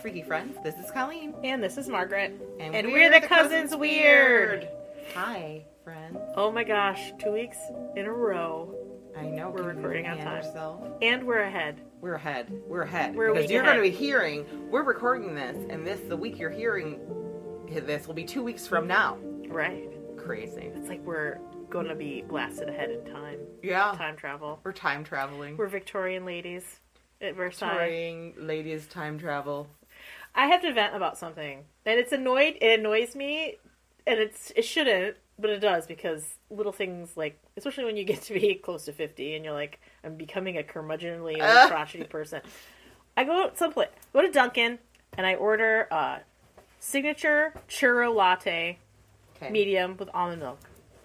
Freaky Friends. This is Colleen. And this is Margaret. And, And we're the Cousins Weird. Hi, friends. Oh my gosh, two weeks in a row. I know We're recording on time. yourself? And we're ahead. We're ahead. We're ahead. We're because you're ahead. going to be hearing, we're recording this, and this, the week you're hearing this will be two weeks from now. Right. Crazy. It's like we're going to be blasted ahead in time. Yeah. Time travel. We're time traveling. We're Victorian ladies at Versailles. touring ladies time travel. I have to vent about something. And it's annoyed it annoys me and it's it shouldn't, but it does because little things like especially when you get to be close to fifty and you're like, I'm becoming a curmudgeonly Uh. old crotchety person. I go someplace go to Dunkin' and I order a signature churro latte Okay. medium with almond milk.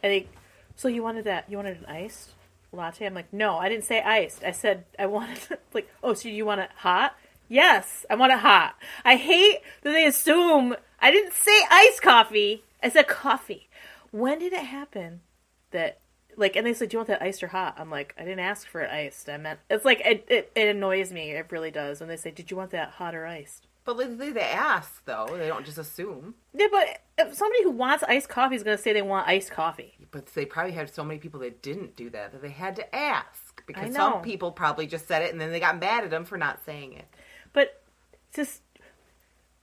And they so you wanted that you wanted an iced latte? I'm like, no, I didn't say iced. I said I wanted like, oh, so you want it hot? Yes, I want it hot. I hate that they assume I didn't say iced coffee. I said coffee. When did it happen that like and they said, Do you want that iced or hot? I'm like, I didn't ask for it iced. I meant it's like it, it, it annoys me, it really does, when they say, Did you want that hot or iced? But they, they ask, though. They don't just assume. Yeah, but if somebody who wants iced coffee is gonna say they want iced coffee. But they probably had so many people that didn't do that that they had to ask. Because some people probably just said it and then they got mad at them for not saying it. But just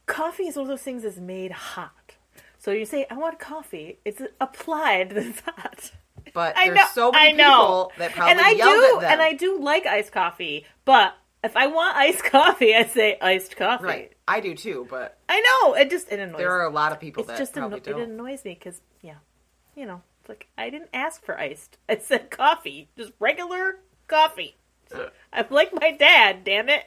coffee is one of those things that's made hot. So you say, I want coffee. It's applied that hot. But I there's know. so many I know. people that probably and I yelled do, at them. and I do like iced coffee. But if I want iced coffee, I say iced coffee. Right. I do too, but I know. It just it annoys. there are a lot of people it's that just probably anno- it don't. annoys me because yeah, you know, it's like I didn't ask for iced. I said coffee, just regular coffee. I'm like my dad. Damn it.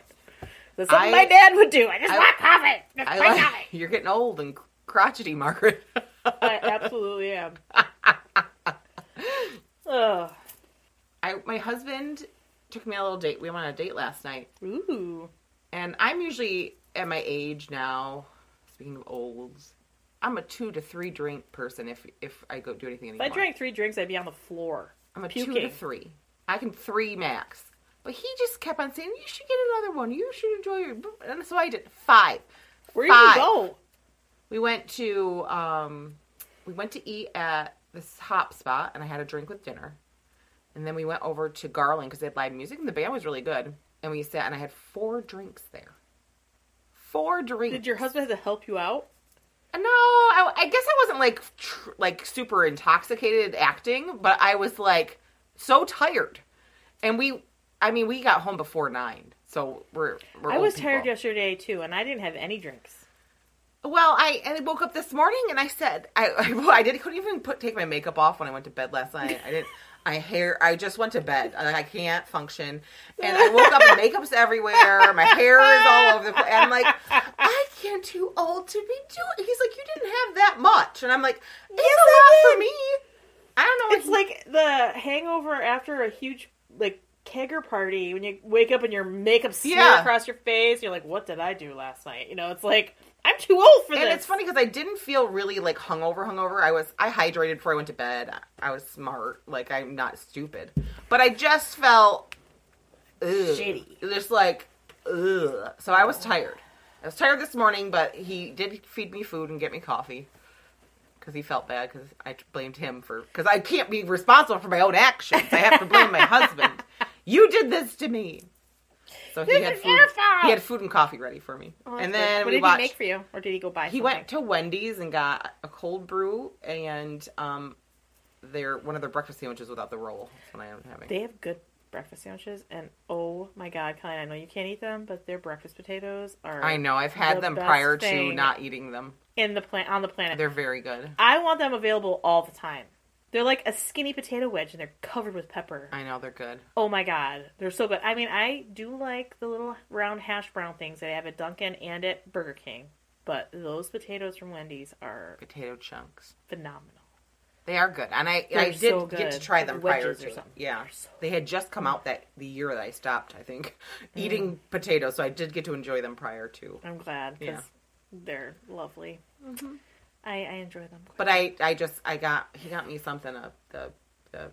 That's something I- my dad would do. I just I- want coffee. Just I like, coffee. you're getting old and crotchety, Margaret. I absolutely am. Ugh. I my husband took me on a little date. We went on a date last night, Ooh. and I'm usually at my age now. Speaking of olds, I'm a two to three drink person. If if I go do anything If I drank three drinks, I'd be on the floor. I'm a two to three. I can three max. But he just kept on saying, "You should get another one. You should enjoy your." And so I did five. Where did you go? We went to um, we went to eat at this hop spot, and I had a drink with dinner. And then we went over to Garland because they had live music, and the band was really good. And we sat, and I had four drinks there. Four drinks. Did your husband have to help you out? No, I, I guess I wasn't like tr- like super intoxicated acting, but I was like so tired. And we, I mean, we got home before nine, so we're. we're I was people. tired yesterday too, and I didn't have any drinks. Well, I and I woke up this morning and I said I I, well, I did couldn't even put take my makeup off when I went to bed last night. I didn't. I hair. I just went to bed. I, I can't function, and I woke up and makeup's everywhere. My hair is all over the place. And I'm like, I can't too old to be doing. He's like, you didn't have that much, and I'm like, it's Yes, a lot for me. I don't know. what It's he- like the hangover after a huge like kegger party when you wake up and your makeup smeared Yeah. across your face. You're like, what did I do last night? You know, it's like I'm too old for and this. it's funny because I didn't feel really like hungover, hungover. I was I hydrated before I went to bed. I was smart, like I'm not stupid, but I just felt ugh, Shitty. just like ugh. So I was tired. I was tired this morning, but he did feed me food and get me coffee because he felt bad because I blamed him for because I can't be responsible for my own actions. I have to blame my husband. You did this to me. So he had food. He had food and coffee ready for me, Oh, and then good. what we did watched. he make for you, or did he go buy? He something? went to Wendy's and got a cold brew and um, their one of their breakfast sandwiches without the roll. That's what I am having. They have good breakfast sandwiches, and oh my god, Colleen, I know you can't eat them, but their breakfast potatoes are. I know. I've had the them prior to not eating them. in the plant on the planet. They're very good. I want them available all the time. They're like a skinny potato wedge, and they're covered with pepper. I know they're good. Oh my god, they're so good. I mean, I do like the little round hash brown things that I have at Dunkin' and at Burger King, but those potatoes from Wendy's are Potato chunks. phenomenal. They are good, and I They're I did so get good. to try Like them prior wedges to or it. something. Yeah, They're so they had just come out that the year that I stopped. I think Mm. eating potatoes, so I did get to enjoy them prior to. I'm glad because Yeah. they're lovely. I, I enjoy them. But I I just I got he got me something a the the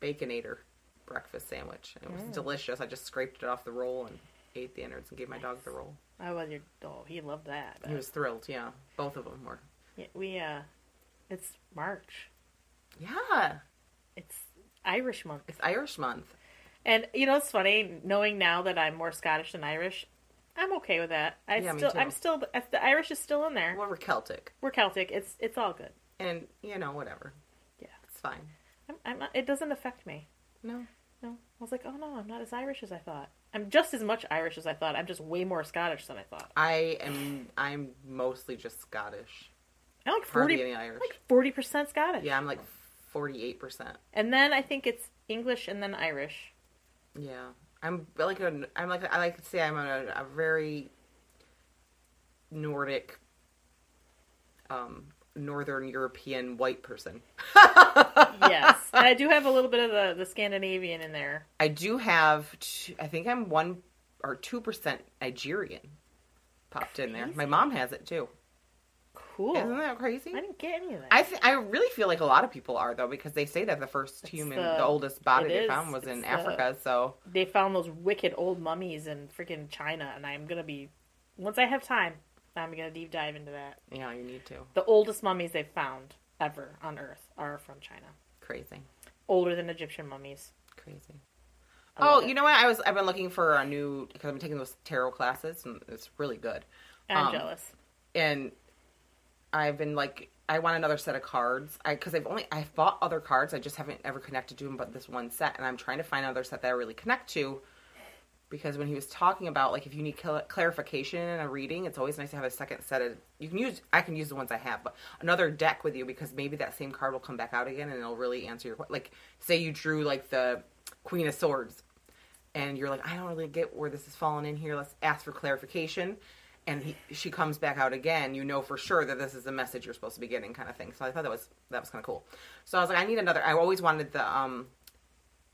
baconator breakfast sandwich. It was Mm. delicious. I just scraped it off the roll and ate the innards and gave my dog the roll. I was your oh, he loved that. He was thrilled. Yeah, both of them were. Yeah, we uh, it's March. Yeah, It's Irish month, it's Irish month. and you know it's funny knowing now that I'm more Scottish than Irish. I'm okay with that. I Yeah, still. I'm still, the Irish is still in there. Well, we're Celtic, We're Celtic. It's, it's all good. and you know whatever. Yeah. it's fine. I'm, I'm not, it doesn't affect me. No, No, I was like, oh no, I'm not as Irish as I thought. I'm just as much Irish as I thought. I'm just way more Scottish than I thought. I am. I'm mostly just Scottish. I'm like forty, Irish. like forty percent Scottish. Yeah, I'm like forty-eight percent. and then I think it's English and then Irish. Yeah, I'm like a. I'm like I like to say I'm a, a very Nordic, um, Northern European white person. Yes, and I do have a little bit of the, the Scandinavian in there. I do have. Two, I think I'm one or two percent Nigerian. Popped in there. My mom has it too. Cool. Isn't that crazy? I didn't get any of that. I th- I really feel like a lot of people are though because they say that the first It's human, the- the, oldest body they is. found was in the- Africa. So they found those wicked old mummies in freaking China, and I'm gonna be once I have time, I'm gonna deep dive into that. yeah, you need to. The oldest mummies they've found ever on Earth are from China, Crazy, older than Egyptian mummies. crazy. Oh, it. you know what? I was I've been looking for a new because I'm taking those tarot classes and it's really good. I'm um, jealous. And I've been like I want another set of cards. I because I've only I've bought other cards. I just haven't ever connected to them, but this one set, and I'm trying to find another set that I really connect to. Because when he was talking about like if you need cl- clarification in a reading, it's always nice to have a second set of. You can use I can use the ones I have, but another deck with you because maybe that same card will come back out again and it'll really answer your like. Say you drew like the Queen of Swords, and you're like, I don't really get where this is falling in here. Let's ask for clarification. And he, she comes back out again. You know for sure that this is the message you're supposed to be getting, kind of thing. So I thought that was that was kind of cool. So I was like, I need another. I always wanted the um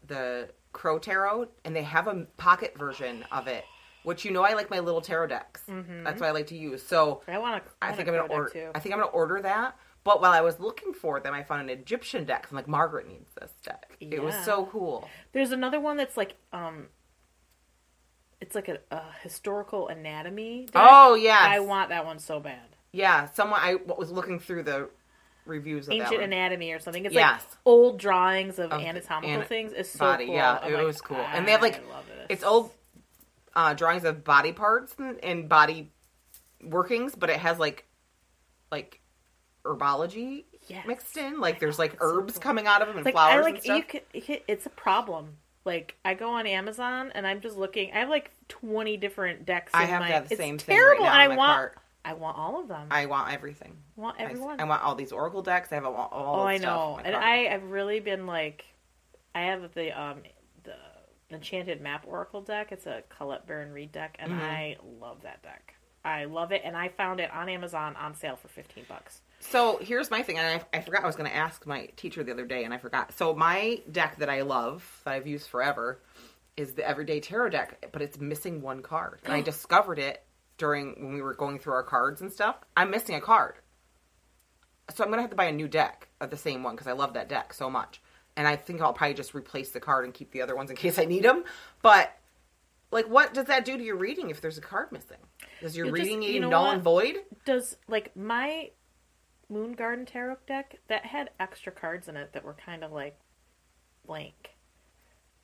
the Crow Tarot, and they have a pocket version of it, which you know I like my little tarot decks. That's what I like to use. So I want to. I think I'm gonna order. too. I think I'm gonna order that. But while I was looking for them, I found an Egyptian deck. I'm like, Margaret needs this deck. It was so cool. There's another one that's like um. It's like a, a historical anatomy. deck. Oh yeah, I want that one so bad. Yeah, someone I was looking through the reviews of that Ancient anatomy or something. It's Yes. like old drawings of, Of anatomical ana- things. It's so body, cool. yeah, I'm it like, was cool. And they have, like. It's old uh, drawings of body parts and, and body workings, but it has like like herbology Yes. mixed in. Like there's like it's so herbs cool. coming out of them and like flowers I like and stuff. you could, it's a problem. Like I go on Amazon and I'm just looking. I have like 20 different decks. I in have my, that it's same thing terrible. right now and I want cart. I want all of them. I I want everything. want I- everyone. I, want all these oracle decks. I have all, all oh, I know. And cart. I I've really been like, I have the um the Enchanted Map Oracle deck. It's a Colette Baron-Reid deck, and Mhm. I love that deck. I love it, and I found it on Amazon on sale for 15 bucks. So here's my thing, and I, I forgot I was going to ask my teacher the other day, and I forgot. So my deck that I love, that I've used forever, is the Everyday Tarot deck, but it's missing one card. And I discovered it during when we were going through our cards and stuff. I'm missing a card, so I'm going to have to buy a new deck of the same one because I love that deck so much. And I think I'll probably just replace the card and keep the other ones in case I need them. But like, what does that do to your reading if there's a card missing? Does your You just- reading you need know null what? and void? Does like my Moon Garden Tarot deck that had extra cards in it that were kind of like blank,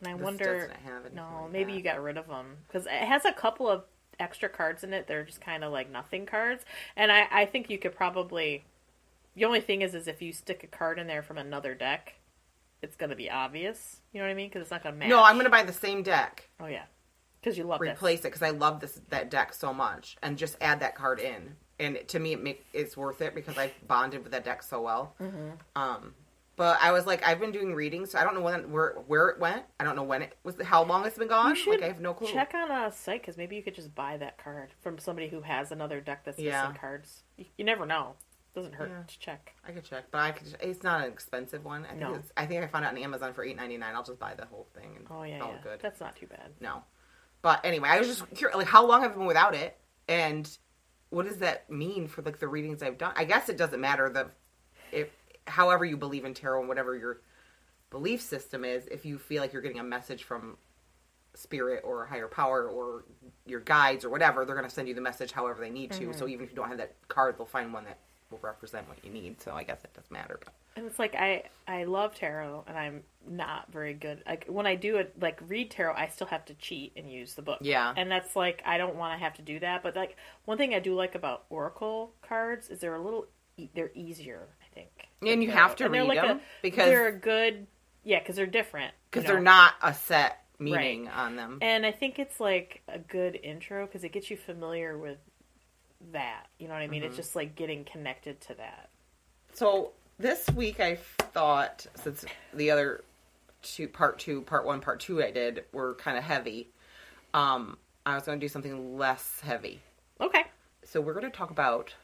and I This wonder. have No, like maybe that. you got rid of them because it has a couple of extra cards in it. They're just kind of like nothing cards, and I I think you could probably. The only thing is, is if you stick a card in there from another deck, it's gonna be obvious. You know what I mean? Because it's not gonna match. No, I'm going to buy the same deck. Oh yeah, because you love this. replace it because I love this that deck so much, and just add that card in. And to me, it make it's worth it because I bonded with that deck so well. Mm-hmm. Um, but I was like, I've been doing readings, so I don't know when where where it went. I don't know when it was, how long it's been gone. Like I have no clue. Check on a site because maybe you could just buy that card from somebody who has another deck that's Yeah. missing cards. You, you never know. Doesn't hurt Yeah. to check. I could check, but I could. It's not an expensive one. I think No. it's, I think I found it on Amazon for eight ninety nine. I'll just buy the whole thing. And Oh yeah, it's all yeah. good. That's not too bad. No. But anyway, I was just curious, like, how long have I been without it? And what does that mean for, like, the readings I've done? I guess it doesn't matter the, if, however you believe in tarot and whatever your belief system is, if you feel like you're getting a message from spirit or higher power or your guides or whatever, they're going to send you the message however they need to. So mm-hmm. even if you don't have that card, they'll find one that will represent what you need. So I guess it doesn't matter. But And it's like I I love tarot, and I'm not very good. Like when I do it, like read tarot, I still have to cheat and use the book. Yeah. and that's like I don't want to have to do that. But like one thing I do like about oracle cards is they're a little e- they're easier. I think. And you than have to And read like them a, because- they're a good yeah because they're different you because know? they're not a set meaning on them. And I think it's like a good intro because it gets you familiar with that. You know what I mean? Mm-hmm. It's just like getting connected to that. So this week I thought since the other two part two, part one, part two I did were kind of heavy, um, I was going to do something less heavy. Okay. So we're going to talk about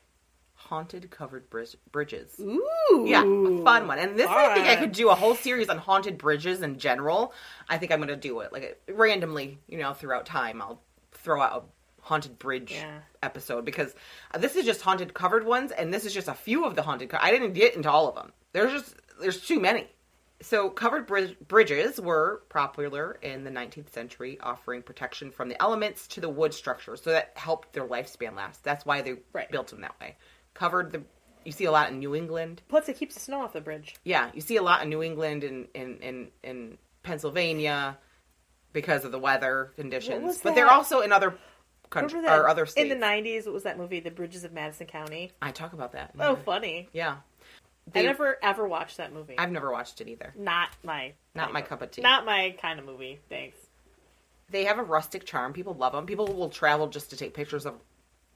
haunted covered bridge- bridges. Ooh. Yeah, a fun one. And this I think I could do a whole series on haunted bridges in general. I think I'm going to do it like randomly, you know, throughout time. I'll throw out a haunted bridge Yeah. episode because this is just haunted covered ones, and this is just a few of the haunted. Co- I didn't get into all of them. There's just there's too many. So covered bridge- bridges were popular in the 19th century, offering protection from the elements to the wood structure, so that helped their lifespan last. That's why they Right. built them that way. Covered the you see a lot in New England. Plus, it keeps the snow off the bridge. Yeah, you see a lot in New England and in in, in Pennsylvania because of the weather conditions. But they're also in other Remember that or other states. in the '90s? What was that movie, The Bridges of Madison County? I talk about that. Oh, funny! yeah. I never ever watched that movie. I've never watched it either. not my Not my of- cup of tea. Not my kind of movie. Thanks. They have a rustic charm. People love them. People will travel just to take pictures of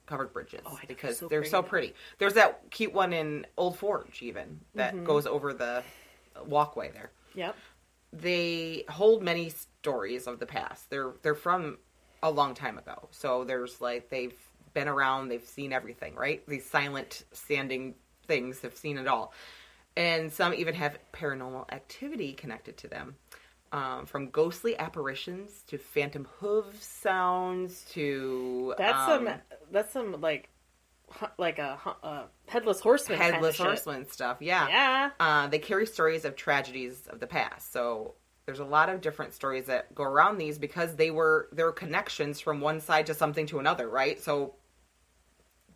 covered bridges Oh, because so they're pretty. so pretty. There's that cute one in Old Forge even that Mm-hmm. goes over the walkway there. Yep. they hold many stories of the past. They're they're from a long time ago. So there's like they've been around, they've seen everything, right? These silent standing things have seen it all. And some even have paranormal activity connected to them. Um, from ghostly apparitions to phantom hoof sounds to That's um, some. That's some like, like a uh, headless horseman. headless shit. horseman stuff. Yeah. Yeah. Uh, they carry stories of tragedies of the past. So there's a lot of different stories that go around these because they were there were connections from one side to something to another, right? So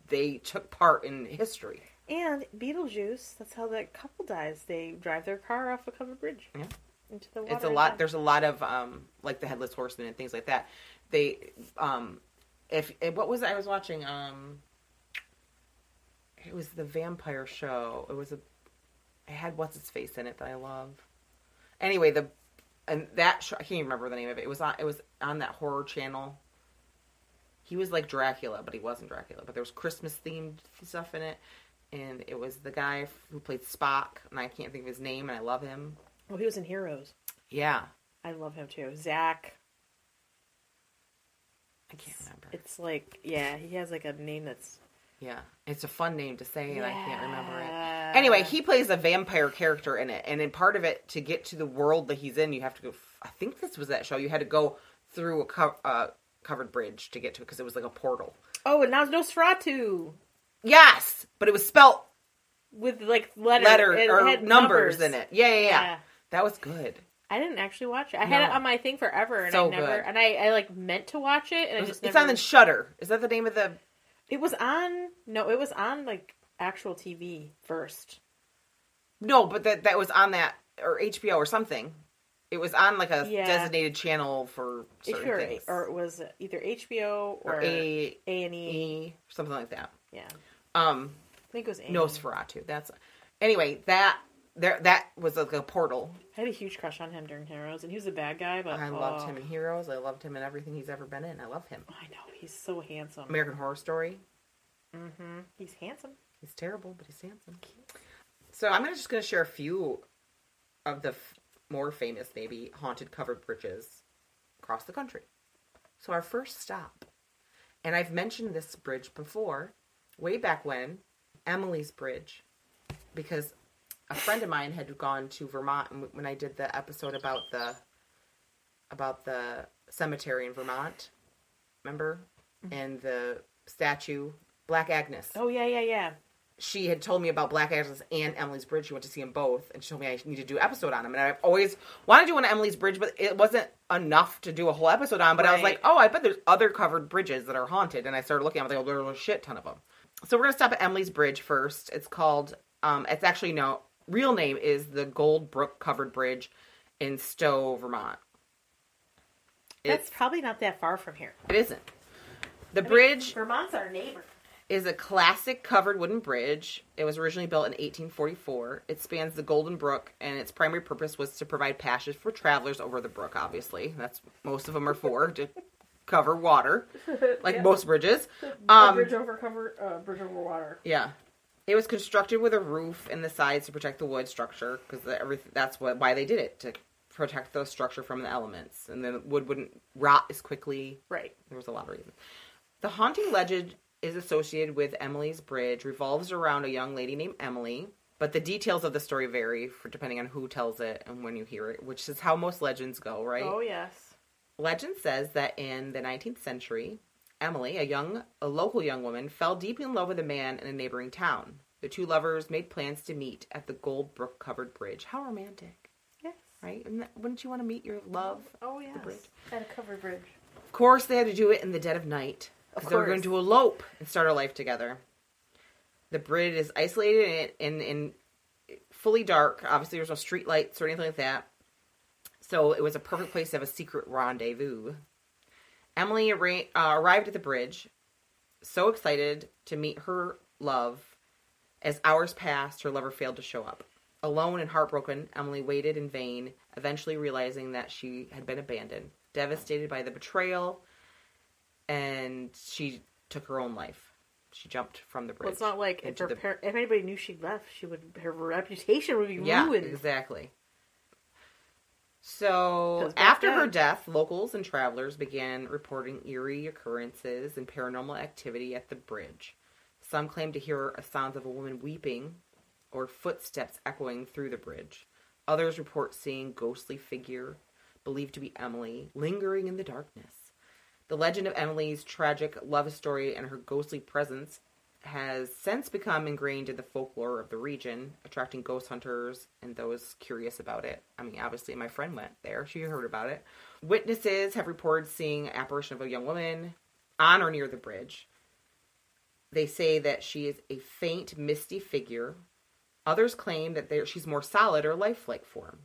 they took part in history. And Beetlejuice. That's how that couple dies. They drive their car off a covered bridge. Yeah. Into the water. It's a lot. There's a lot of um, like the headless horseman and things like that. They um, if eh, what was I was watching um, it was the vampire show. It was a it had what's its face in it that I love. Anyway, the and that show, I can't even remember the name of it. It was on it was on that horror channel. He was like Dracula, but he wasn't Dracula. But there was Christmas themed stuff in it, and it was the guy who played Spock, and I can't think of his name, and I love him. Oh, he was in Heroes. Yeah, I love him too. Zach. I can't remember. It's like yeah, he has like a name that's. Yeah, it's a fun name to say, and I can't remember it. Anyway, he plays a vampire character in it, and in part of it, to get to the world that he's in, you have to go. I think this was that show. You had to go through a co- uh, covered bridge to get to it because it was like a portal. Oh, and now it's Nosferatu Yes, but it was spelt with like letter, letter or had numbers, in it. Yeah, yeah, yeah, Yeah. That was good. I didn't actually watch it. I had it on my thing forever, and So I never. good. And I, I like meant to watch it, and I It was- just it's never. on the Shudder. Is that the name of the? It was on. No, it was on like actual TV first. No, but that that was on that or HBO or something. It was on like a Yeah. designated channel for certain HBO, things, or it was either HBO or, or A A and E. Something like that. Yeah, Um, I think it was A. Nosferatu. That's anyway. That there that was like a portal. I had a huge crush on him during Heroes, and he was a bad guy, but I loved oh, him in Heroes. I loved him in everything he's ever been in. I love him. I know he's so handsome. American Horror Story. Mm-hmm. He's handsome. He's terrible, but he's handsome. So I'm gonna just gonna share a few of the f- more famous, maybe haunted covered bridges across the country. So our first stop, and I've mentioned this bridge before, way back when, Emily's Bridge, because a friend of mine had gone to Vermont and when I did the episode about the about the cemetery in Vermont, remember, and the statue Black Agnes Oh yeah, yeah, yeah. she had told me about Black Agnes and Emily's Bridge. She went to see them both, and she told me I need to do an episode on them. And I've always wanted to do one on Emily's Bridge, but it wasn't enough to do a whole episode on. But I was like, oh, I bet there's other covered bridges that are haunted. And I started looking. I was like, oh, there's a shit ton of them. So we're gonna stop at Emily's Bridge first. It's called. Um, it's actually no real name is the Gold Brook Covered Bridge in Stowe, Vermont. That's probably not that far from here. it isn't. The bridge Vermont's our neighbor. is a classic covered wooden bridge. It was originally built in 1844. It spans the Golden Brook, and its primary purpose was to provide passage for travelers over the brook. Obviously, that's most of them are for to cover water, like Yeah. most bridges. Um, bridge over cover, uh, bridge over water. yeah, it was constructed with a roof in the sides to protect the wood structure because. That's what why they did it to protect the structure from the elements, and the wood wouldn't rot as quickly. Right. There was a lot of reasons. The haunting legend is associated with Emily's Bridge, revolves around a young lady named Emily, but the details of the story vary for depending on who tells it and when you hear it, which is how most legends go, right? Oh yes. Legend says that in the 19th century, Emily, a young, a local young woman, fell deeply in love with a man in a neighboring town. The two lovers made plans to meet at the Gold Brook covered bridge. How romantic, Yes. right? And that, wouldn't you want to meet your love? Oh, oh yes. bridge. At a covered bridge. Of course, they had to do it in the dead of night Of because they were going to elope and start a life together. The bridge is isolated and, and, and fully dark. Obviously, there's no street lights or anything like that. So it was a perfect place to have a secret rendezvous. Emily arra- uh, arrived at the bridge, so excited to meet her love. As hours passed, her lover failed to show up. Alone and heartbroken, Emily waited in vain, eventually realizing that she had been abandoned. Devastated by the betrayal, and she took her own life. She jumped from the bridge. Well, it's not like if her the- par- if anybody knew she left, she would her reputation would be yeah, ruined. exactly. So after her death, locals and travelers began reporting eerie occurrences and paranormal activity at the bridge. Some claimed to hear a sounds of a woman weeping or footsteps echoing through the bridge. Others report seeing ghostly figure believed to be Emily lingering in the darkness. The legend of Emily's tragic love story and her ghostly presence has since become ingrained in the folklore of the region, attracting ghost hunters and those curious about it. I mean, obviously, my friend went there. She heard about it. Witnesses have reported seeing an apparition of a young woman on or near the bridge. They say that she is a faint, misty figure. Others claim that she's more solid or lifelike form.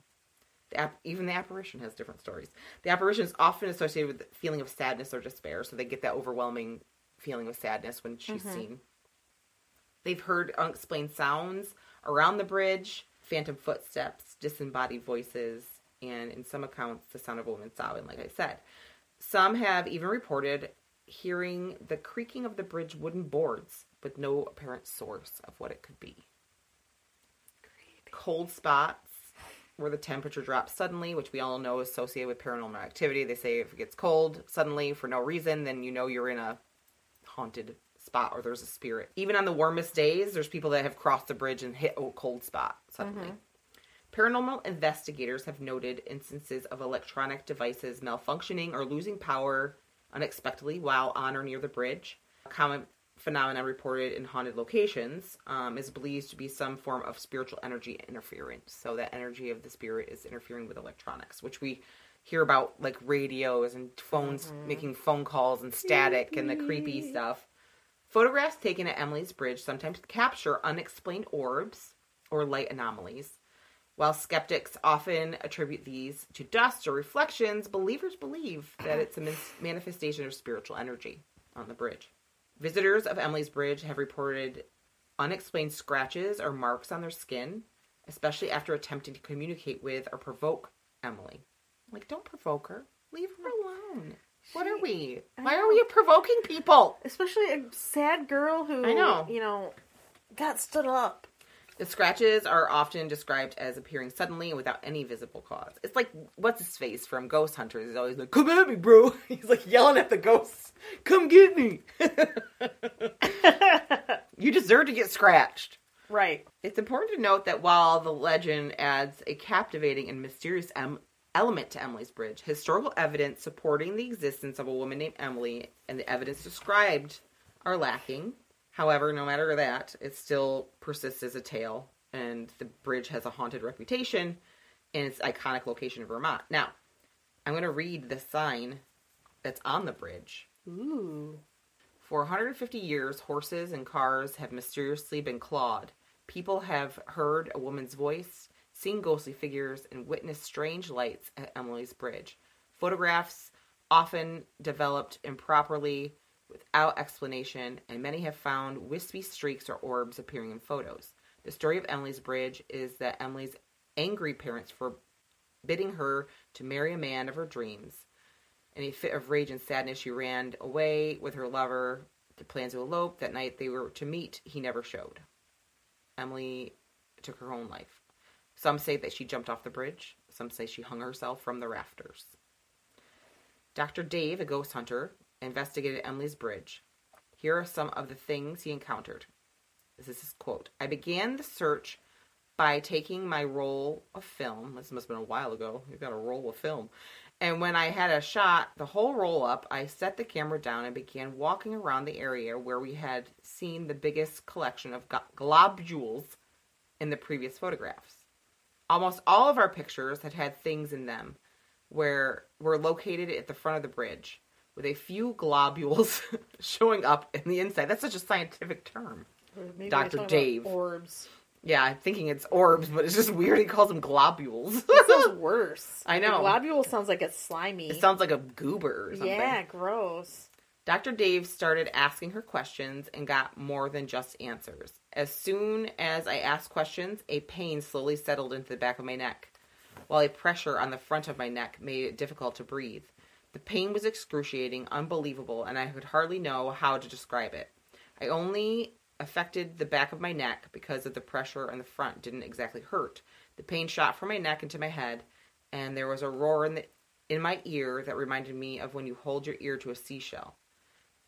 The even the apparition has different stories. The apparition is often associated with the feeling of sadness or despair, so they get that overwhelming feeling of sadness when she's mm-hmm. seen. They've heard unexplained sounds around the bridge, phantom footsteps, disembodied voices, and in some accounts, the sound of a woman sobbing, like I said. Some have even reported hearing the creaking of the bridge wooden boards, with no apparent source of what it could be. Cold spots where the temperature drops suddenly, which we all know is associated with paranormal activity. They say if it gets cold suddenly for no reason, then you know you're in a haunted spot or there's a spirit. Even on the warmest days, there's people that have crossed the bridge and hit a cold spot suddenly. Paranormal investigators have noted instances of electronic devices malfunctioning or losing power unexpectedly while on or near the bridge. A common phenomenon reported in haunted locations um, is believed to be some form of spiritual energy interference. So that energy of the spirit is interfering with electronics, which we hear about like radios and phones making phone calls and static and the creepy stuff. Photographs taken at Emily's Bridge sometimes capture unexplained orbs or light anomalies. While skeptics often attribute these to dust or reflections, believers believe that it's a manifestation of spiritual energy on the bridge. Visitors of Emily's Bridge have reported unexplained scratches or marks on their skin, especially after attempting to communicate with or provoke Emily. Like, don't provoke her. Leave her alone. What are we? I Why are we provoking people? Especially a sad girl who I know. you know got stood up. The scratches are often described as appearing suddenly and without any visible cause. It's like what's his face from Ghost Hunters. He's always like, "Come at me, bro." He's like yelling at the ghosts, "Come get me." you deserve to get scratched. Right. It's important to note that while the legend adds a captivating and mysterious em- element to Emily's Bridge, historical evidence supporting the existence of a woman named Emily and the evidence described are lacking. However, no matter that, it still persists as a tale, and the bridge has a haunted reputation in its iconic location in Vermont. Now, I'm going to read the sign that's on the bridge. Ooh. For 150 years, horses and cars have mysteriously been clawed. People have heard a woman's voice, seen ghostly figures, and witnessed strange lights at Emily's Bridge. Photographs often developed improperly without explanation, and many have found wispy streaks or orbs appearing in photos. The story of Emily's Bridge is that Emily's angry parents forbidding her to marry a man of her dreams. In a fit of rage and sadness, she ran away with her lover to plan to elope. That night they were to meet, he never showed. Emily took her own life. Some say that she jumped off the bridge. Some say she hung herself from the rafters. Dr. Dave, a ghost hunter, investigated Emily's bridge. Here are some of the things he encountered. This is his quote I began the search by taking my roll of film. This must have been a while ago. You've got a roll of film. And when I had a shot, the whole roll up, I set the camera down and began walking around the area where we had seen the biggest collection of globules in the previous photographs. Almost all of our pictures had had things in them where were located at the front of the bridge with a few globules showing up in the inside. That's such a scientific term. Maybe Dr. Dave. Orbs. Yeah, I'm thinking it's orbs, but it's just weird. He calls them globules. That sounds worse. I know. A globule sounds like it's slimy. it sounds like a goober or something. yeah, gross. Dr. Dave started asking her questions and got more than just answers. As soon as I asked questions, a pain slowly settled into the back of my neck, while a pressure on the front of my neck made it difficult to breathe. The pain was excruciating, unbelievable, and I could hardly know how to describe it. I only affected the back of my neck because of the pressure on the front didn't exactly hurt. The pain shot from my neck into my head, and there was a roar in the in my ear that reminded me of when you hold your ear to a seashell.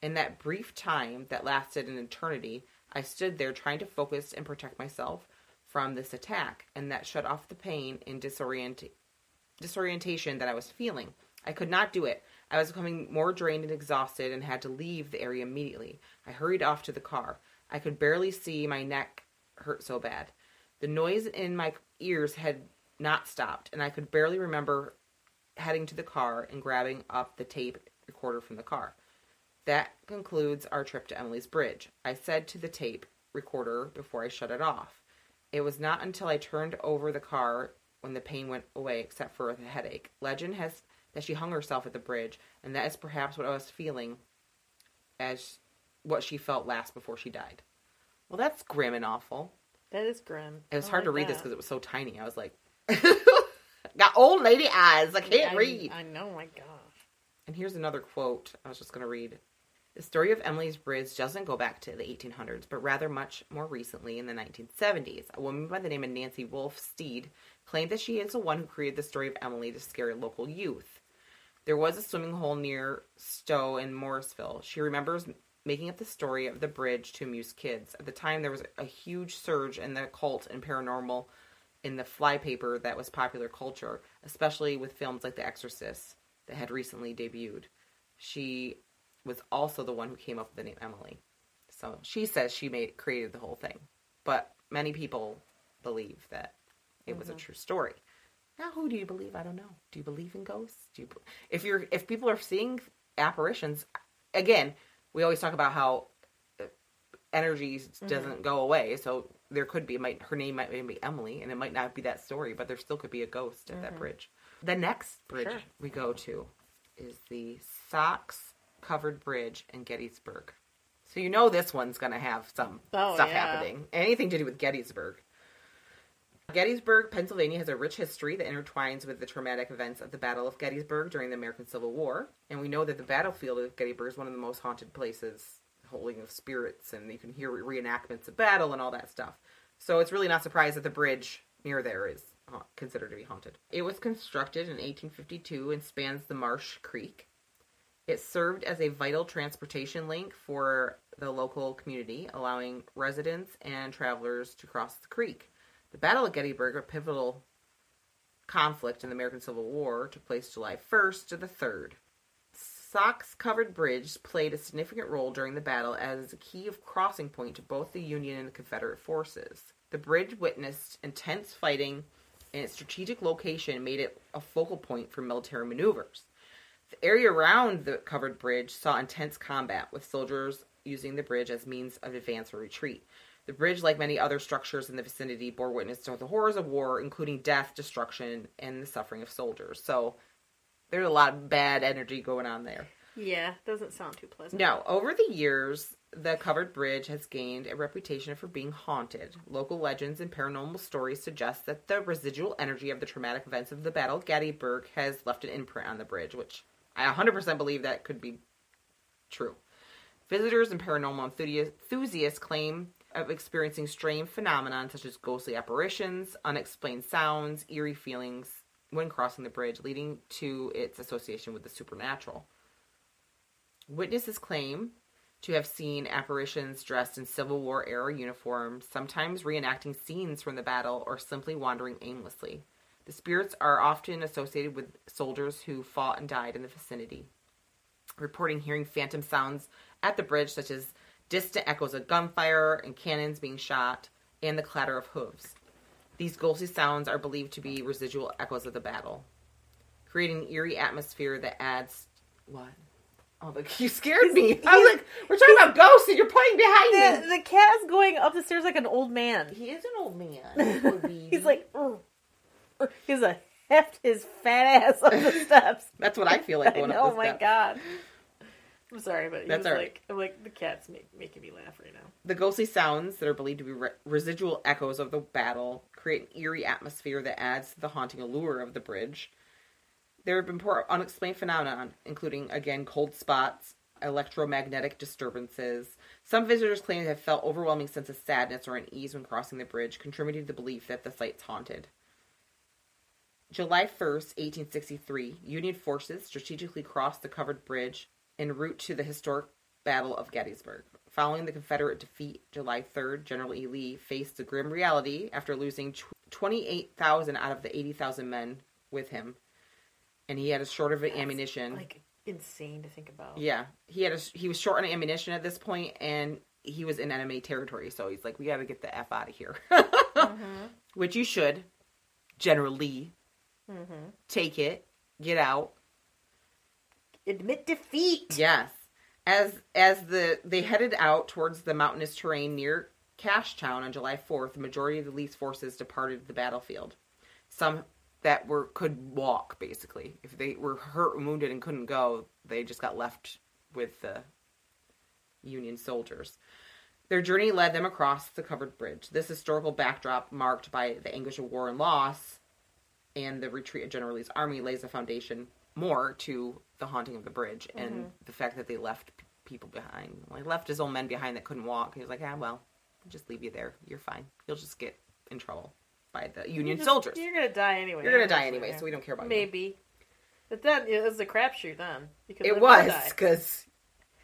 In that brief time that lasted an eternity, I stood there trying to focus and protect myself from this attack, and that shut off the pain and disorient- disorientation that I was feeling. I could not do it. I was becoming more drained and exhausted and had to leave the area immediately. I hurried off to the car. I could barely see my neck hurt so bad. The noise in my ears had not stopped, and I could barely remember heading to the car and grabbing up the tape recorder from the car. That concludes our trip to Emily's Bridge. I said to the tape recorder before I shut it off. It was not until I turned over the car when the pain went away, except for the headache. Legend has that she hung herself at the bridge, and that is perhaps what I was feeling as what she felt last before she died. Well, that's grim and awful. That is grim. It was I hard to like read this because it was so tiny. I was like, got old lady eyes. I can't I, read. I know, my gosh. And here's another quote I was just going to read. The story of Emily's Bridge doesn't go back to the 1800s, but rather much more recently in the 1970s. A woman by the name of Nancy Wolfe Steed claimed that she is the one who created the story of Emily to scare local youth. There was a swimming hole near Stowe in Morrisville. She remembers making up the story of the bridge to amuse kids. At the time, there was a huge surge in the occult and paranormal in the flypaper that was popular culture, especially with films like The Exorcist that had recently debuted. She was also the one who came up with the name Emily. So she says she made created the whole thing, but many people believe that it was a mm-hmm. true story. Now, who do you believe? I don't know. Do you believe in ghosts? Do you? If you're if people are seeing apparitions, again, we always talk about how uh, energy mm-hmm. doesn't go away. So there could be might her name might be Emily, and it might not be that story, but there still could be a ghost at that mm-hmm. bridge. The next bridge Sure. we go to is the Sachs Covered Bridge in Gettysburg. So you know this one's gonna have some Oh, stuff yeah. happening. Anything to do with Gettysburg. Gettysburg, Pennsylvania has a rich history that intertwines with the traumatic events of the Battle of Gettysburg during the American Civil War. And we know that the battlefield of Gettysburg is one of the most haunted places, holding of spirits, and you can hear reenactments of battle and all that stuff. So it's really not surprised that the bridge near there is ha- considered to be haunted. It was constructed in 1852 and spans the Marsh Creek. It served as a vital transportation link for the local community, allowing residents and travelers to cross the creek. The Battle of Gettysburg, a pivotal conflict in the American Civil War, took place July 1st to the 3rd. Sachs covered bridge played a significant role during the battle as a key of crossing point to both the Union and the Confederate forces. The bridge witnessed intense fighting, and its strategic location made it a focal point for military maneuvers. The area around the covered bridge saw intense combat, with soldiers using the bridge as means of advance or retreat. The bridge, like many other structures in the vicinity, bore witness to the horrors of war, including death, destruction, and the suffering of soldiers. So there's a lot of bad energy going on there. Yeah, doesn't sound too pleasant. Now, over the years, the covered bridge has gained a reputation for being haunted. Local legends and paranormal stories suggest that the residual energy of the traumatic events of the Battle of Gettysburg has left an imprint on the bridge, which I 100% believe that could be true. Visitors and paranormal enthusiasts claim of experiencing strange phenomena such as ghostly apparitions, unexplained sounds, eerie feelings when crossing the bridge, leading to its association with the supernatural. Witnesses claim to have seen apparitions dressed in Civil War era uniforms, sometimes reenacting scenes from the battle or simply wandering aimlessly. The spirits are often associated with soldiers who fought and died in the vicinity, reporting hearing phantom sounds at the bridge, such as distant echoes of gunfire and cannons being shot, and the clatter of hooves. These ghostly sounds are believed to be residual echoes of the battle, creating an eerie atmosphere that adds what? Oh, like you scared me. I was like, "We're talking about ghosts, and you're pointing behind The, me." the cat is going up the stairs like an old man. He is an old man. He's like, "Ugh." He's a heft his fat ass up the steps. That's what I feel like going know, up oh my steps. god. I'm sorry, but he That's was all right. like, I'm like the cat's make, making me laugh right now. The ghostly sounds that are believed to be re- residual echoes of the battle create an eerie atmosphere that adds to the haunting allure of the bridge. There have been poor unexplained phenomena, including, again, cold spots, electromagnetic disturbances. Some visitors claim to have felt overwhelming sense of sadness or unease when crossing the bridge, contributing to the belief that the site's haunted. July 1st, 1863, Union forces strategically crossed the covered bridge en route to the historic Battle of Gettysburg. Following the Confederate defeat July 3rd, General E. Lee faced the grim reality after losing 28,000 out of the 80,000 men with him. And he had a short of ammunition. Like insane to think about. Yeah, he had a, he was short on ammunition at this point, and he was in enemy territory. So he's like, "We got to get the f out of here," mm-hmm. which you should. General Lee, Mm-hmm. take it, get out. Admit defeat. Yes, as as the they headed out towards the mountainous terrain near Cashtown on July fourth, the majority of the Lee's forces departed the battlefield. Some that were could walk basically. If they were hurt or wounded and couldn't go, they just got left with the Union soldiers. Their journey led them across the covered bridge. This historical backdrop, marked by the anguish of war and loss, and the retreat of General Lee's army, lays a foundation more to the haunting of the bridge and the fact that they left people behind. Like left his own men behind that couldn't walk. He was like, ah, well, I'll just leave you there. You're fine. You'll just get in trouble by the Union You're just- soldiers. You're gonna die anyway. You're gonna die anyway, so we don't care about you. Maybe. But then it was a crapshoot then. Because It was because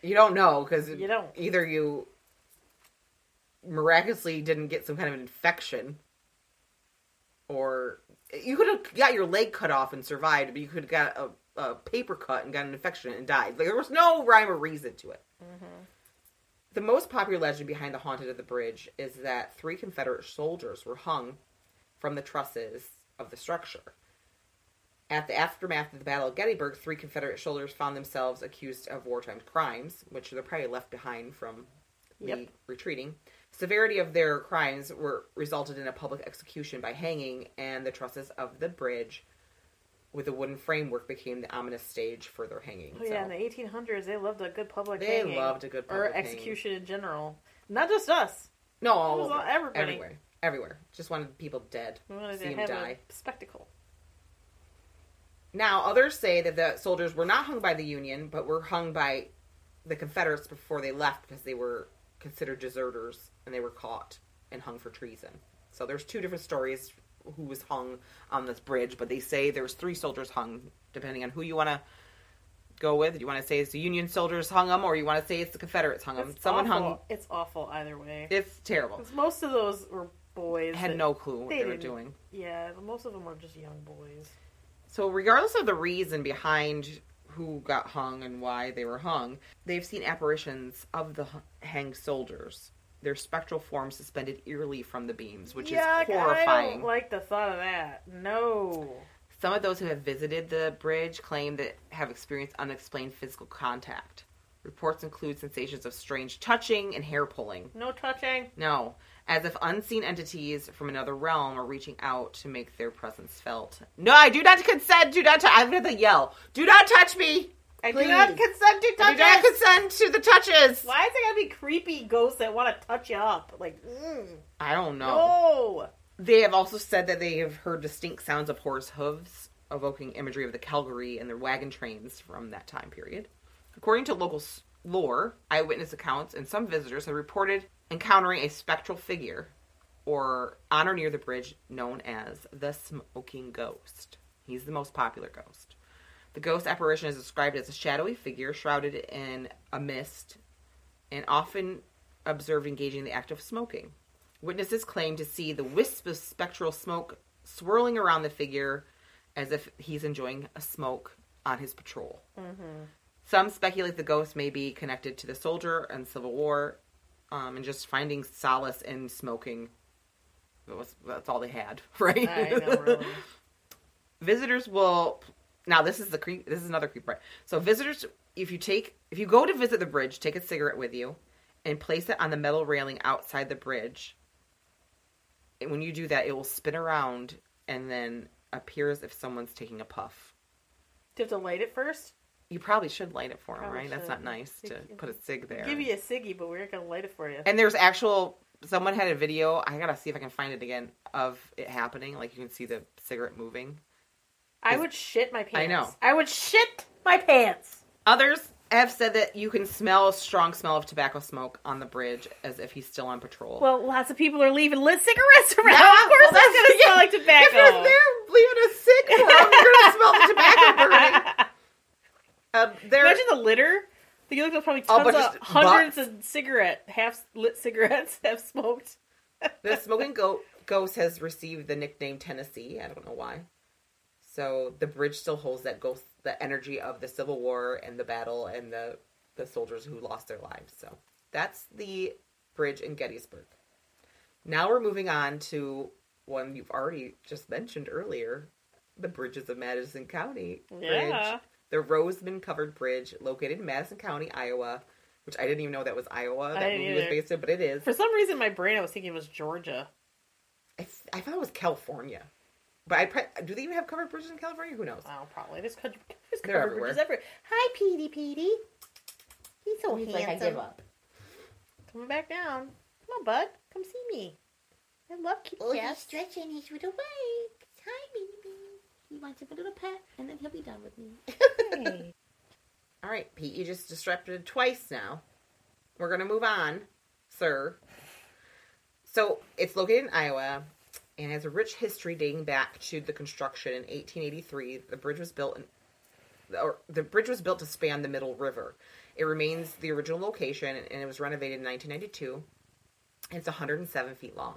you don't know because You don't. either you miraculously didn't get some kind of infection, or you could have got your leg cut off and survived, but you could have got a, a paper cut and got an infection and died. Like, there was no rhyme or reason to it. Mm-hmm. The most popular legend behind the haunted of the bridge is that three Confederate soldiers were hung from the trusses of the structure. At the aftermath of the Battle of Gettysburg, three Confederate soldiers found themselves accused of wartime crimes, which they're probably left behind from Yep. retreating. Severity of their crimes were resulted in a public execution by hanging, and the trusses of the bridge with a wooden framework became the ominous stage for their hanging. Oh yeah, in the 1800s, they loved a good public They hanging. loved a good or public hanging. execution in general. Not just us. no, It all was over, all- everybody. everywhere, everywhere. Just wanted people dead. We wanted See to have die. spectacle. Now, others say that the soldiers were not hung by the Union, but were hung by the Confederates before they left because they were considered deserters and they were caught and hung for treason. So there's two different stories who was hung on this bridge, but they say there was three soldiers hung, depending on who you want to go with. You want to say it's the Union soldiers hung them, or you want to say it's the Confederates hung them. It's Someone awful. hung. It's awful either way. It's terrible. 'Cause most of those were boys. Had no clue what they they, were doing. Yeah, most of them were just young boys. So, regardless of the reason behind who got hung and why they were hung. They've seen apparitions of the hanged soldiers, their spectral forms suspended eerily from the beams, which Yuck, is horrifying. I don't like the thought of that. No. Some of those who have visited the bridge claim that have experienced unexplained physical contact. Reports include sensations of strange touching and hair pulling. No touching. No, as if unseen entities from another realm are reaching out to make their presence felt. No, I do not consent. Do not. T- I'm going to yell. Do not touch me. I Please. do not consent to I touch do not consent to the touches. Why is there gonna be creepy ghosts that want to touch you up? Like, mm, I don't know. no. They have also said that they have heard distinct sounds of horse hooves, evoking imagery of the cavalry and their wagon trains from that time period. According to local lore, eyewitness accounts, and some visitors have reported encountering a spectral figure, or on or near the bridge, known as the Smoking Ghost. He's the most popular ghost. The ghost apparition is described as a shadowy figure shrouded in a mist and often observed engaging in the act of smoking. Witnesses claim to see the wisp of spectral smoke swirling around the figure as if he's enjoying a smoke on his patrol. Some speculate the ghost may be connected to the soldier and Civil War um, and just finding solace in smoking. That was, that's all they had, right? I know, really. visitors will now this is the creep this is another creep part. So visitors if you take if you go to visit the bridge take a cigarette with you and place it on the metal railing outside the bridge. And when you do that it will spin around and then appear as if someone's taking a puff. Do you have to light it first? you probably should light it for them Probably right? That's not nice to put a cig there. Give you a ciggy, but we're gonna light it for you. and there's actual someone had a video i gotta see if i can find it again of it happening. Like you can see the cigarette moving I would shit my pants. I know. I would shit my pants. Others have said that you can smell a strong smell of tobacco smoke on the bridge as if he's still on patrol. Well, lots of people are leaving lit cigarettes around. Yeah, of course, well, it's gonna smell like tobacco. If you're there leaving a sick 'em, you're gonna smell the tobacco burning. Um, there, Imagine the litter. You look at probably Oh, tons but of hundreds butts. of cigarette half lit cigarettes have smoked. the smoking goat ghost has received the nickname Tennessee. I don't know why. So the bridge still holds that ghost, the energy of the Civil War and the battle and the the soldiers who lost their lives. So that's the bridge in Gettysburg. Now we're moving on to one you've already just mentioned earlier, the bridges of Madison County Bridge. Yeah. The Roseman Covered Bridge, located in Madison County, Iowa, which I didn't even know that was Iowa. That movie was based in, but it is. For some reason, my brain I was thinking it was Georgia. I, th- I thought it was California. But I pre- do they even have covered bridges in California? Who knows? Oh, probably there's, co- there's They're covered bridges everywhere. Hi, Petey Petey. He's so He's handsome. like, I give up. Coming back down. Come on, bud. Come see me. I love kitty Oh, he's stretching. He's wide awake. Hi, baby. He wants a little pet, and then he'll be done with me. Hey. All right, Pete, you just disrupted twice now. We're going to move on, sir. So it's located in Iowa and has a rich history dating back to the construction in 1883. The bridge was built in, or the bridge was built to span the Middle River. It remains the original location, and it was renovated in 1992. It's 107 feet long.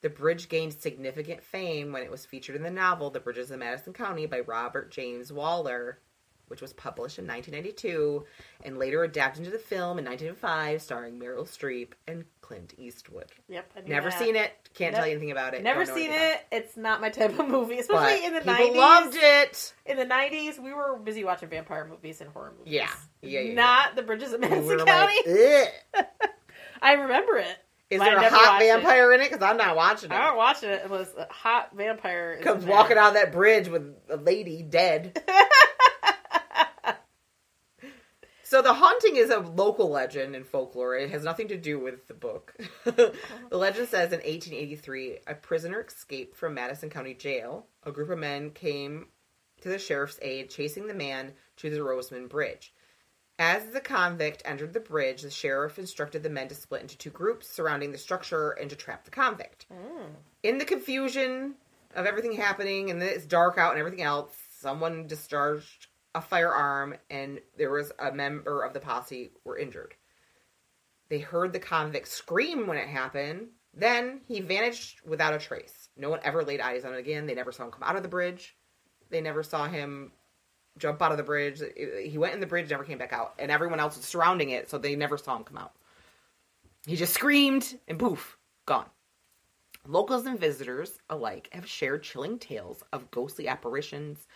The bridge gained significant fame when it was featured in the novel *The Bridges of Madison County* by Robert James Waller, which was published in 1992 and later adapted into the film in 1905, starring Meryl Streep and Clint Eastwood. Yep. I knew Never that. seen it. Can't Nev- tell you anything about it. Never don't know seen anything it. It's not my type of movie, about especially in the But nineties. people loved it. In the nineties, we were busy watching vampire movies and horror movies. Yeah. Yeah, yeah, Not the Bridges of We Madison were County. like, "Ugh." I remember it. Is But there I a never hot watched it. vampire in it? Because I'm not watching it. I it. don't watch it. It was a hot vampire. is Comes in there. walking out that bridge with a lady dead. so the haunting is a local legend and folklore. It has nothing to do with the book. the legend says in 1883, a prisoner escaped from Madison County Jail. A group of men came to the sheriff's aid, chasing the man to the Roseman Bridge. As the convict entered the bridge, the sheriff instructed the men to split into two groups surrounding the structure and to trap the convict. In the confusion of everything happening and it's dark out and everything else, someone discharged a firearm and there was a member of the posse were injured. They heard the convict scream when it happened. Then he vanished without a trace. No one ever laid eyes on him again. They never saw him come out of the bridge. They never saw him jump out of the bridge. He went in the bridge, never came back out, and everyone else was surrounding it, so they never saw him come out. He just screamed, and poof, gone. Locals and visitors alike have shared chilling tales of ghostly apparitions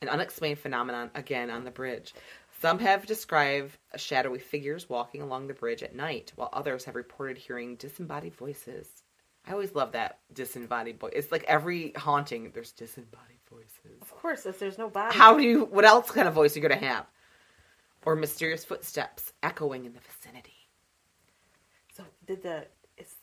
and unexplained phenomenon again on the bridge. Some have described shadowy figures walking along the bridge at night, while others have reported hearing disembodied voices. I always love that disembodied voice. It's like every haunting, there's disembodied voices. Of course, if there's no body. How do you? What else kind of voice are you gonna have? Or mysterious footsteps echoing in the vicinity. So did the is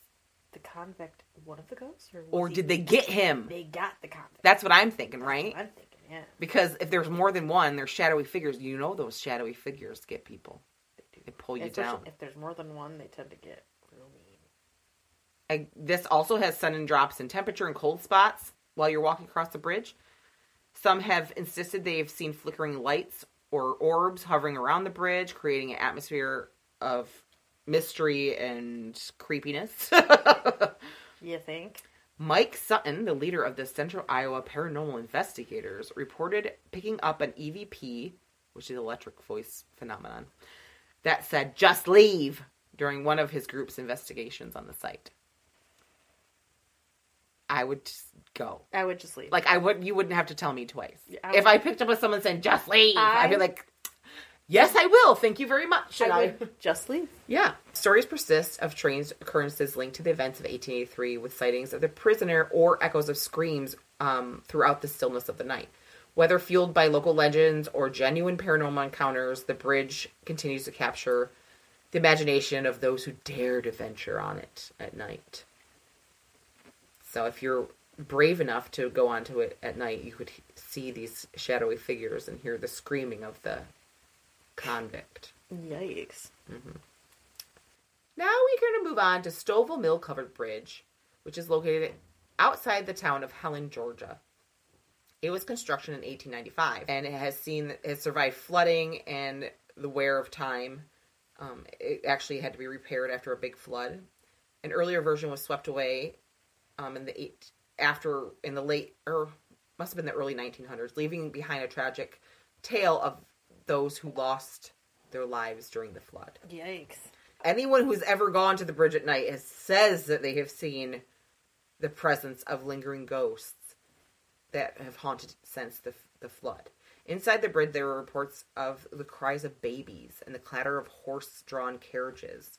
the convict one of the ghosts, or Or did they get him? They got the convict. That's what I'm thinking, right? I'm thinking. Yeah. Because if there's more than one, they're shadowy figures. You know those shadowy figures get people. They pull you Especially down. If there's more than one, they tend to get real mean. I, this also has sudden drops in temperature and cold spots while you're walking across the bridge. Some have insisted they've seen flickering lights or orbs hovering around the bridge, creating an atmosphere of mystery and creepiness. You think? Mike Sutton, the leader of the Central Iowa Paranormal Investigators, reported picking up an EVP, which is electric voice phenomenon, that said "just leave" during one of his group's investigations on the site. I would just go. I would just leave. Like I would, you wouldn't have to tell me twice. Yeah, I if I picked up with someone saying "just leave," I, would be like, "Yes, I will. Thank you very much." And I I- would just leave. yeah. Stories persist of strange occurrences linked to the events of 1883 with sightings of the prisoner or echoes of screams um, throughout the stillness of the night. Whether fueled by local legends or genuine paranormal encounters, the bridge continues to capture the imagination of those who dare to venture on it at night. So if you're brave enough to go onto it at night, you could see these shadowy figures and hear the screaming of the convict. Yikes. Now we're going to move on to Stovall Mill Covered Bridge, which is located outside the town of Helen, Georgia. It was construction in 1895, and it has seen it has survived flooding and the wear of time. Um, it actually had to be repaired after a big flood. An earlier version was swept away um, in the eight after in the late or must have been the early 1900s, leaving behind a tragic tale of those who lost their lives during the flood Yikes. anyone who's ever gone to the bridge at night has, says that they have seen the presence of lingering ghosts that have haunted since the, the flood. Inside the bridge, there were reports of the cries of babies and the clatter of horse-drawn carriages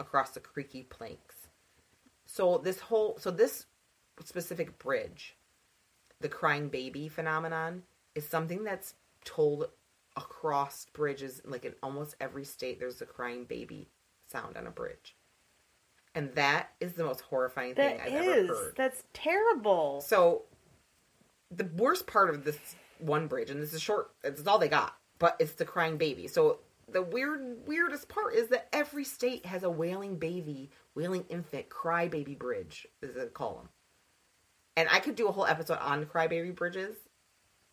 across the creaky planks. So this whole, so this specific bridge, the crying baby phenomenon, is something that's told across bridges. Like in almost every state, there's a crying baby sound on a bridge, and that is the most horrifying thing That I've is. ever heard. That's terrible. So, the worst part of this one bridge, and this is short, it's all they got, but it's the crying baby. So, the weird, weirdest part is that every state has a wailing baby, wailing infant, cry baby bridge, is a column. And I could do a whole episode on crybaby bridges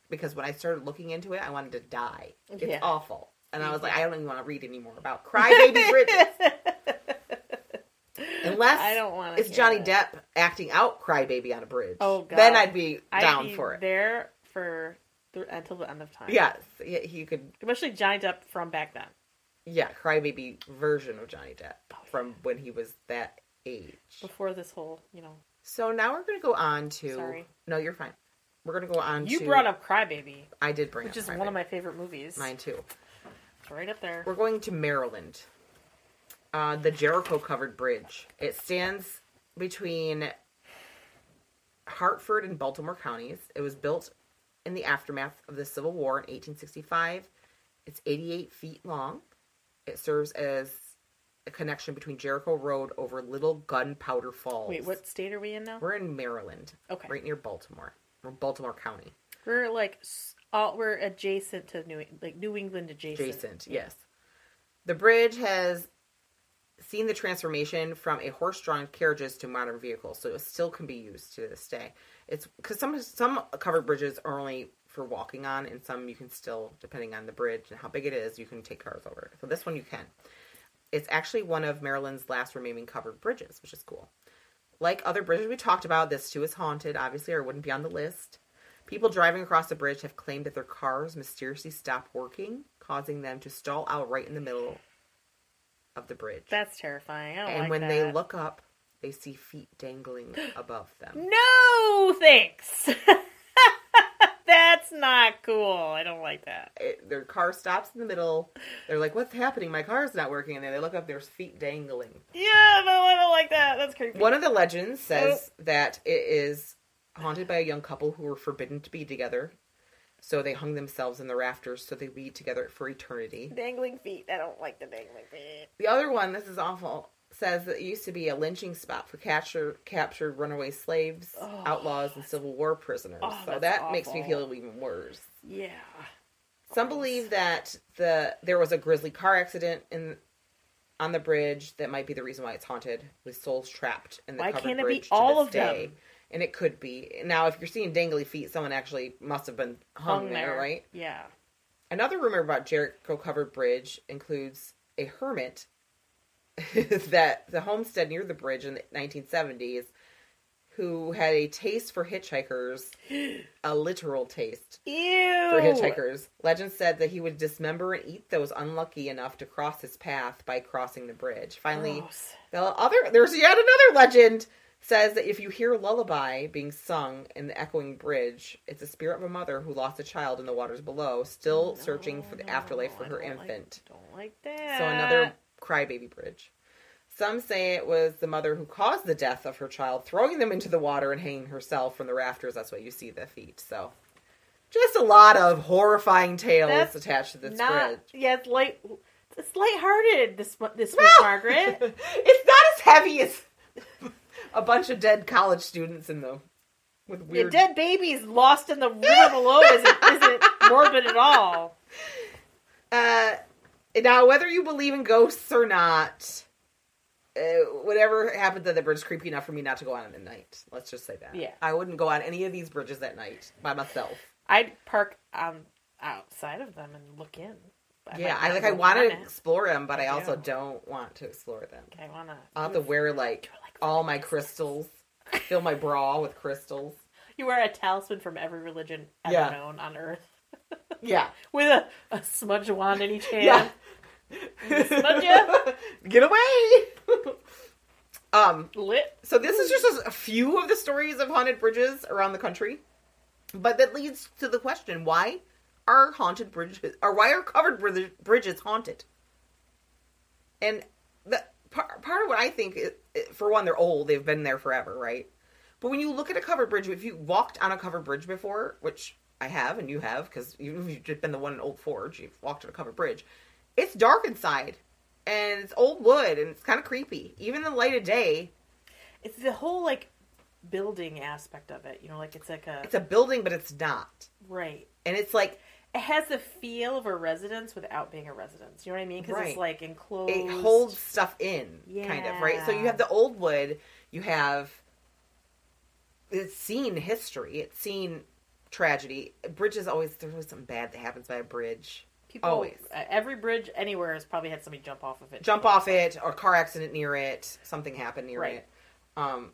because when I started looking into it, I wanted to die. It's Yeah. awful. And I was like, I don't even want to read anymore about crybaby bridges. Unless I don't wanna it's Johnny that. Depp acting out crybaby on a bridge. Oh, God. Then I'd be I'd down be for it. There for the, until the end of time. Yes, yeah, he could. Especially Johnny Depp from back then. Yeah, crybaby version of Johnny Depp Oh, from when he was that age. Before this whole, you know. So now we're going to go on to. Sorry. No, you're fine. We're going to go on. You to, brought up Crybaby, I did bring which up is Crybaby. one of my favorite movies. Mine too. It's right up there. We're going to Maryland. Uh, the Jericho covered bridge. It stands between Harford and Baltimore counties. It was built in the aftermath of the Civil War in 1865. It's 88 feet long. It serves as a connection between Jericho Road over Little Gunpowder Falls. Wait, what state are we in now? We're in Maryland, Okay. right near Baltimore, or Baltimore County. We're like all we're adjacent to New like New England adjacent. adjacent. Yes. The bridge has seen the transformation from a horse-drawn carriages to modern vehicles, so it still can be used to this day. It's because some some covered bridges are only for walking on, and some you can still, depending on the bridge and how big it is, you can take cars over. So this one you can. It's actually one of Maryland's last remaining covered bridges, which is cool. Like other bridges we talked about, this too is haunted, obviously, or wouldn't be on the list. People driving across the bridge have claimed that their cars mysteriously stop working, causing them to stall out right in the middle of the bridge. That's terrifying. And like when that. they look up, they see feet dangling above them. No, thanks. That's not cool. I don't like that. It- their car stops in the middle. They're like, "What's happening? My car's not working." And then they look up. There's feet dangling. Yeah, no, I don't like that. That's creepy. One of the legends oh. says that it is haunted by a young couple who were forbidden to be together. So they hung themselves in the rafters so they would be together for eternity. Dangling feet. I don't like the dangling feet. The other one, this is awful, says that it used to be a lynching spot for capture, captured runaway slaves, Oh. outlaws, and Civil War prisoners. Oh, so that makes me feel even worse. Yeah. Some believe that the there was a grisly car accident in on the bridge that might be the reason why it's haunted, with souls trapped in the Why covered can't it be bridge to all this of them? day. And it could be. Now, if you're seeing dangly feet, someone actually must have been hung, there, right? Yeah. Another rumor about Jericho Covered Bridge includes a hermit that the homestead near the bridge in the 1970s who had a taste for hitchhikers, a literal taste Ew. for hitchhikers. Legend said that he would dismember and eat those unlucky enough to cross his path by crossing the bridge. Finally, Gross. the other there's yet another legend says that if you hear a lullaby being sung in the echoing bridge, it's the spirit of a mother who lost a child in the waters below, still searching for the No, afterlife for her don't like- infant. don't like that. So another crybaby bridge. Some say it was the mother who caused the death of her child, throwing them into the water and hanging herself from the rafters. That's why you see the feet. So, just a lot of horrifying tales That's attached to this not. bridge. Yeah, it's light. It's lighthearted. This this week, Margaret. it's not as heavy as a bunch of dead college students in the with weird. dead babies lost in the river below isn't, isn't morbid at all. Uh, now, whether you believe in ghosts or not, uh, whatever happened at the bridge is creepy enough for me not to go on it at night. Let's just say that. Yeah. I wouldn't go on any of these bridges at night by myself. I'd park um, outside of them and look in. yeah, I like. I want to explore them, but I, I also do. don't want to explore them. I wanna. I'll have to wear like all my crystals, fill my bra with crystals. You wear a talisman from every religion ever Yeah. known on Earth, Yeah, with a, a smudge wand in each hand. yeah. Get away. um. Lit. So this is just a few of the stories of haunted bridges around the country, but that leads to the question: Why are haunted bridges, or why are covered bridges haunted? And the part, part of what I think, is, for one, they're old; they've been there forever, right? But when you look at a covered bridge, if you walked on a covered bridge before, which I have and you have, because you've just been the one in Old Forge, you've walked on a covered bridge. It's dark inside, and it's old wood, and it's kind of creepy. Even in the light of day, It's the whole like building aspect of it. You know, like it's like a it's a building, but it's not. right. And it's like It has the feel of a residence without being a residence. You know what I mean? Because Right. it's like enclosed. it holds stuff in, kind of, right? So you have the old wood, you have it's seen history, it's seen tragedy. Bridges always there's always something bad that happens by a bridge. People, always. uh, every bridge anywhere has probably had somebody jump off of it. Jump off it or car accident near it, something happened near Right. it. Um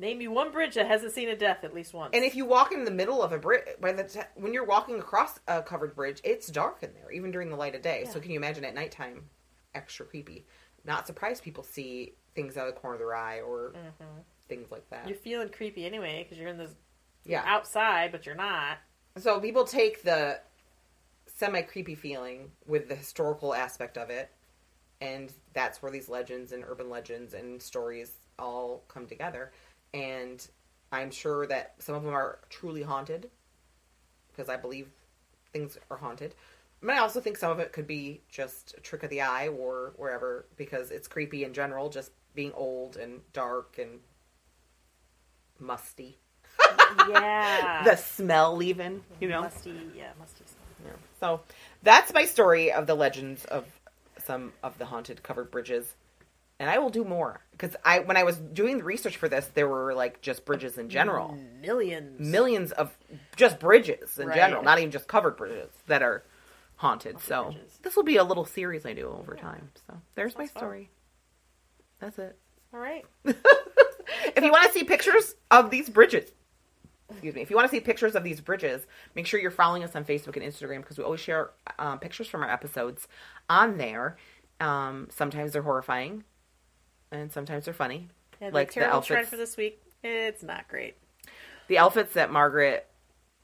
Name me one bridge that hasn't seen a death at least once. and if you walk in the middle of a bridge, by the t- when you're walking across a covered bridge, it's dark in there, even during the light of day. So can you imagine at nighttime, extra creepy? Not surprised people see things out of the corner of their eye or Mhm. things like that. you're feeling creepy anyway because you're in this Yeah. outside, but you're not. So people take the semi creepy feeling with the historical aspect of it, and that's where these legends and urban legends and stories all come together. And I'm sure that some of them are truly haunted, because I believe things are haunted. But I also think some of it could be just a trick of the eye or wherever, because it's creepy in general, just being old and dark and musty. Yeah. The smell even. you know. musty. Yeah, musty. Yeah. So that's my story of the legends of some of the haunted covered bridges. And I will do more because I when I was doing the research for this, there were like just bridges in general, Millions. millions of just bridges in Right. general, not even just covered bridges that are haunted. Haunted so bridges. this will be a little series I do over Yeah. time. So there's my Sounds fun. story. That's it. All right. if you want to see pictures of these bridges, excuse me. If you want to see pictures of these bridges, make sure you're following us on Facebook and Instagram because we always share um, pictures from our episodes on there. Um, sometimes they're horrifying, and sometimes they're funny. Yeah, the like the trend for this week. It's not great. The outfits that Margaret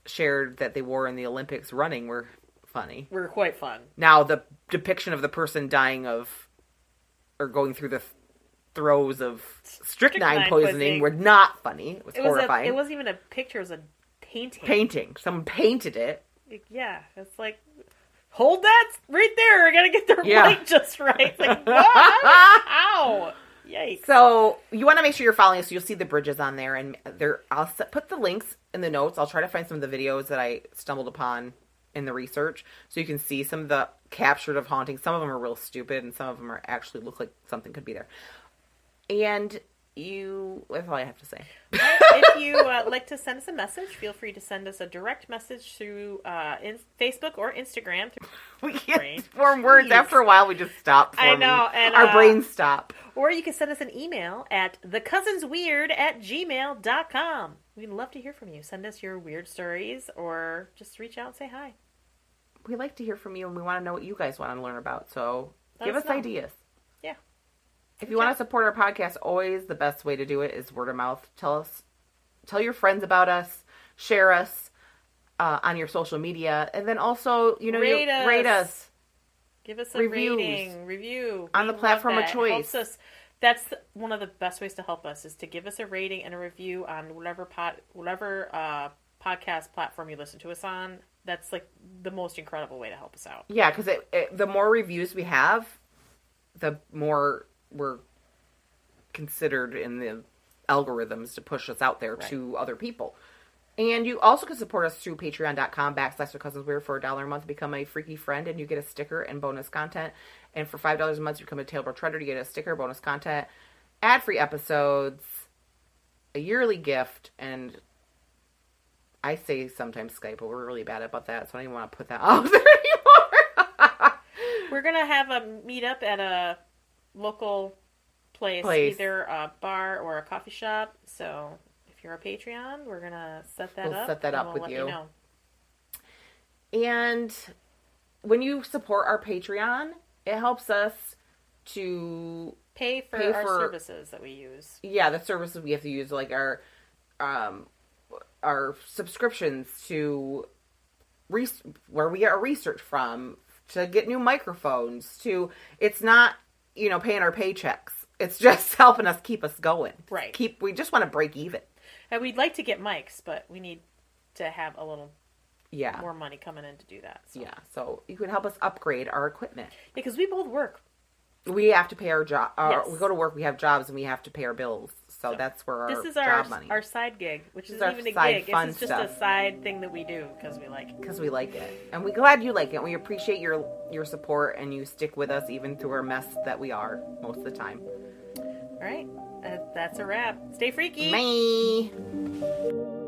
shared that they wore in the Olympics running were funny. We're quite fun. Now the depiction of the person dying of or going through the th- throes of strychnine, Strychnine poisoning, poisoning. were not funny. It was It was a, horrifying. it wasn't even a picture. It was a painting. painting. Someone painted it. Yeah, it's like hold that right there. I gotta get the Yeah. light just right. It's like what? Ow! Yikes! So you want to make sure you're following us. So you'll see the bridges on there, and there. I'll set, put the links in the notes. I'll try to find some of the videos that I stumbled upon in the research, so you can see some of the captured of haunting. Some of them are real stupid, and some of them are actually look like something could be there. And you, that's all I have to say. if you uh, like to send us a message, feel free to send us a direct message through uh, in- Facebook or Instagram. We can't Brain. form words after a while. We just stop. I know, and, our uh, brains stop. Or you can send us an email at thecousinsweird at gmail.com. We'd love to hear from you. Send us your weird stories or just reach out and say hi. We like to hear from you, and we want to know what you guys want to learn about. So Let give us us know. ideas. If you want to support our podcast, always the best way to do it is word of mouth. Tell us, tell your friends about us, share us uh, on your social media, and then also, you know, Rate you, us. rate us. Give us a Reviews. rating, review On We the platform of choice. us. That's one of the best ways to help us is to give us a rating and a review on whatever pod, whatever uh, podcast platform you listen to us on. That's like the most incredible way to help us out. Yeah, because the more reviews we have, the more we're considered in the algorithms to push us out there to other people. And you also can support us through patreon.com backslash the cousins weird for a dollar a month. Become a freaky friend and you get a sticker and bonus content. And for five dollars a month, you become a tailboard treader. You get a sticker, bonus content, ad free episodes, a yearly gift, and I say sometimes Skype, but we're really bad about that, so I don't even want to put that out there anymore. We're gonna have a meetup at a local place, Place. either a bar or a coffee shop. So if you're a Patreon, we're gonna set that We'll up. set that up we'll with let you. know. And when you support our Patreon, it helps us to Pay for Pay our for- services that we use. yeah, the services we have to use like our um our subscriptions to re- where we get our research from to get new microphones to it's not you know paying our paychecks. It's just helping us keep us going. Right. Keep we just want to break even. And we'd like to get mics, but we need to have a little Yeah. more money coming in to do that. So. Yeah. So you can help us upgrade our equipment. because we both work. we have to pay our job. Yes. We go to work. We have jobs, and we have to pay our bills. So, So, that's where our This is job our money. our side gig, which is isn't our even a side gig. is just stuff. a side thing that we do because we like it. because we like it, and we're glad you like it. We appreciate your your support, and you stick with us even through our mess that we are most of the time. All right, uh, that's a wrap. Stay freaky. Bye.